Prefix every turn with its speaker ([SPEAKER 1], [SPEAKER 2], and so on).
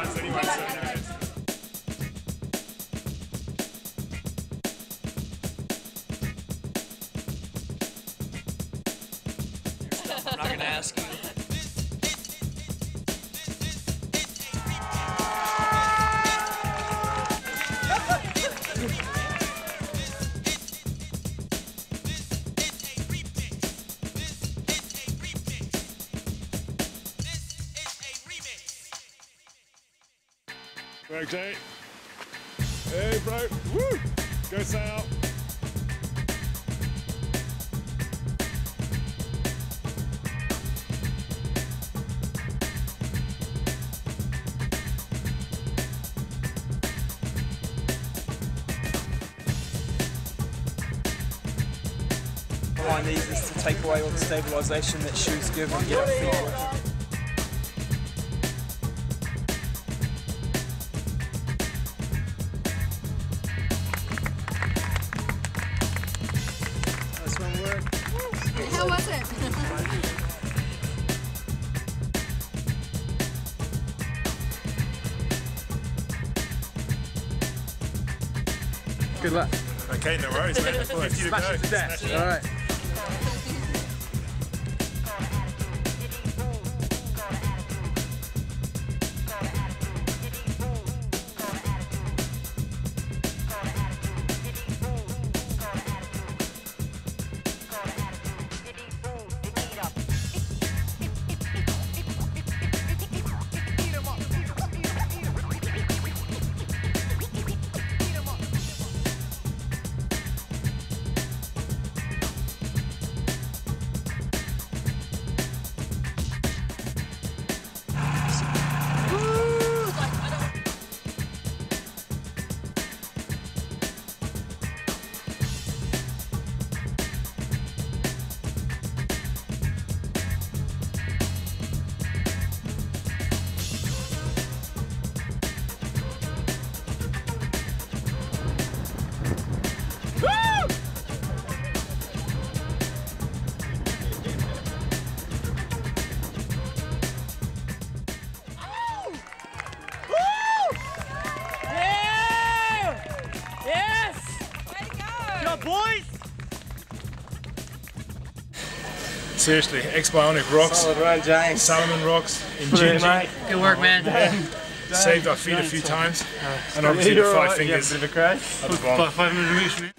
[SPEAKER 1] I'm not gonna ask you.
[SPEAKER 2] Right, Jay. Eh? Hey, bro. Woo! Go Sal.
[SPEAKER 3] behind these is to take away all the stabilisation that shoes give and get our feet Good luck.
[SPEAKER 2] Okay, no worries, man. 50 to go.
[SPEAKER 3] Smash it to death.
[SPEAKER 2] Smash it.
[SPEAKER 3] All right.
[SPEAKER 2] Seriously, X Bionic rocks.
[SPEAKER 3] Solid run, James.
[SPEAKER 2] Salomon rocks in
[SPEAKER 3] Brilliant, mate.
[SPEAKER 1] Good work, man.
[SPEAKER 2] Saved our feet a few times. And obviously the five fingers
[SPEAKER 3] bit of a crash.
[SPEAKER 2] at the bottom.
[SPEAKER 4] Five minutes,